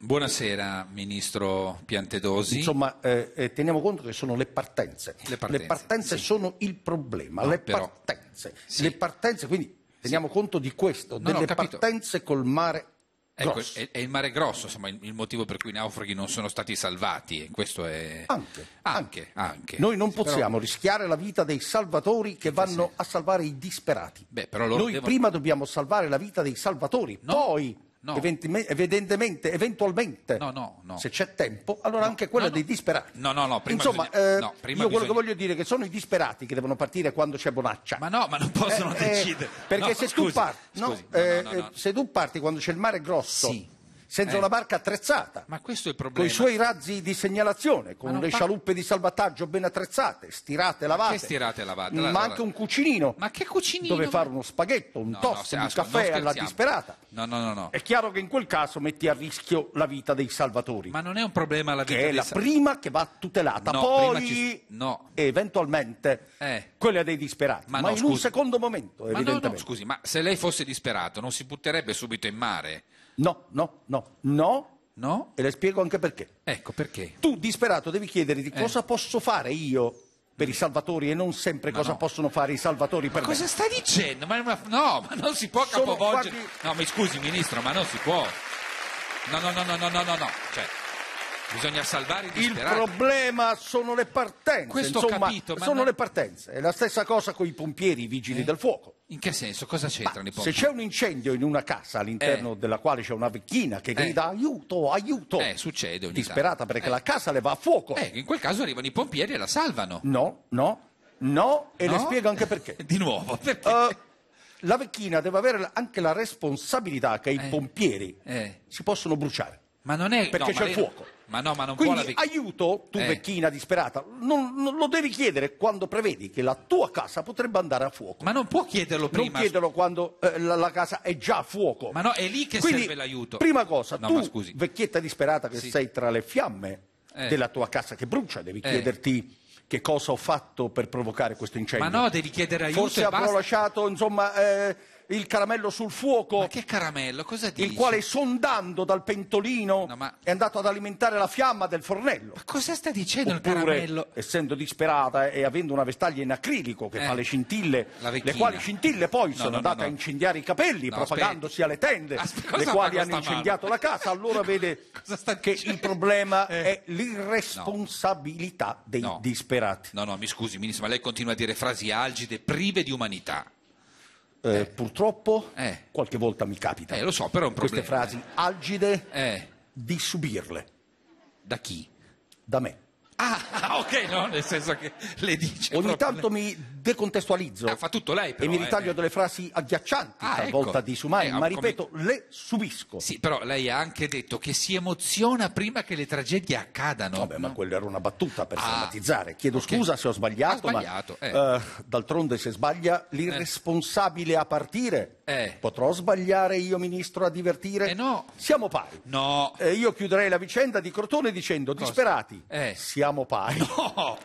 Buonasera, Ministro Piantedosi. Insomma, eh, eh, teniamo conto che sono le partenze. Le partenze, sì. sono il problema, No, le però- partenze. Sì. Le partenze, quindi teniamo conto di questo, No, no, delle capito. partenze col mare Ecco, grosso. è, è il mare grosso, insomma, il, il motivo per cui i naufraghi non sono stati salvati. Questo è... Anche, Anche, anche. Noi non Sì, però- possiamo rischiare la vita dei salvatori che vanno a salvare i disperati. Beh, però Noi devono- prima dobbiamo salvare la vita dei salvatori, No, poi no. evidentemente, eventualmente, No, no, no. se c'è tempo, allora anche quella dei disperati. No, no, no, prima Insomma, bisogna- eh, io quello bisogna- che voglio dire è che sono i disperati che devono partire quando c'è bonaccia. Ma no, ma non possono Eh, eh, decidere. perché No, se, scusi, tu parti, scusi, eh, eh, se tu parti quando c'è il mare grosso, Sì. Senza Eh. una barca attrezzata, Ma questo è il con problema. i suoi razzi di segnalazione, con Ma le par- scialuppe di salvataggio ben attrezzate, stirate, lavate, che stirate e lavate? ma Allora- anche un cucinino Ma che cucinino? dove fare uno spaghetto, un No, no, toast, se- un ascolta, caffè alla disperata. No, no, no, no. È chiaro che in quel caso metti a rischio la vita dei salvatori, Ma non è un problema la vita che è dei la prima che va tutelata, No, poi ci- no. eventualmente Eh. quella dei disperati, Ma ma, no, in un scusi. secondo momento, Ma no, evidentemente. no, scusi, ma se lei fosse disperato non si butterebbe subito in mare? No, no, no, no, No? e le spiego anche perché. Ecco, perché? Tu, disperato, devi chiederti cosa posso fare io per i salvatori e non sempre cosa no. possono fare i salvatori per Ma cosa me. sta dicendo? Ma, ma- no, ma non si può Sono- capovolgere. guardi- No, mi scusi, ministro, ma non si può. No, no, no, no, no, no, no, no. Cioè, bisogna salvare i Il disperati. problema sono le partenze, Questo ho insomma, capito, ma sono non- le partenze. È la stessa cosa con i pompieri, i vigili del fuoco. In che senso? Cosa c'entrano i Se pompi? c'è un incendio in una casa all'interno della quale c'è una vecchina che grida aiuto, aiuto, Eh, succede ogni disperata tanto. perché Eh. la casa le va a fuoco. Eh, in quel caso arrivano i pompieri e la salvano. No, no, no, e le No? spiego anche perché. Di nuovo, perché? Eh, la vecchina deve avere anche la responsabilità che i Eh. pompieri Eh. si possono bruciare. Ma non è... perché no, c'è il fuoco. Ma no, ma non può la Quindi aiuto, tu Eh. vecchina disperata, non, non lo devi chiedere quando prevedi che la tua casa potrebbe andare a fuoco. Ma non può chiederlo non prima. chiederlo quando eh, la, la casa è già a fuoco. Ma no, è lì che Quindi, serve l'aiuto. Prima cosa, No, tu, vecchietta disperata che Sì. sei tra le fiamme Eh. della tua casa che brucia, devi Eh. chiederti che cosa ho fatto per provocare questo incendio. Ma no, devi chiedere aiuto Forse avrò basta. lasciato, insomma, eh, il caramello sul fuoco. Ma che caramello, cosa dici? il quale sondando dal pentolino No, ma- è andato ad alimentare la fiamma del fornello. Ma cosa sta dicendo il Oppure, caramello? essendo disperata e avendo una vestaglia in acrilico che Eh, fa le scintille, le quali scintille poi No, sono no, andate a incendiare i capelli, propagandosi alle tende, Aspe- le cosa quali hanno incendiato la casa. Allora vede che dicendo? il problema Eh. è l'irresponsabilità dei disperati. No, no, mi scusi, ministro, ma lei continua a dire frasi algide, prive di umanità. Eh, Purtroppo Eh. qualche volta mi capita Eh, lo so, però è un queste problema. frasi algide Eh, di subirle da chi? da me. Ah, ok, no, nel senso che le dice Ogni tanto lei. mi decontestualizzo Ah, fa tutto lei, però, e mi eh. ritaglio delle frasi agghiaccianti, Ah, talvolta ecco. disumane, Eh, ma come- ripeto, le subisco. Sì, però lei ha anche detto che si emoziona prima che le tragedie accadano. Vabbè, ma no? quella era una battuta per Ah, drammatizzare. Chiedo ok. scusa se ho sbagliato, sbagliato, ma eh. eh, d'altronde se sbaglia l'irresponsabile a partire, Eh. potrò sbagliare io, ministro, a divertire? Eh, no. Siamo pari. No, Eh, io chiuderei la vicenda di Crotone dicendo, disperati, Eh. siamo pari. no, Oh,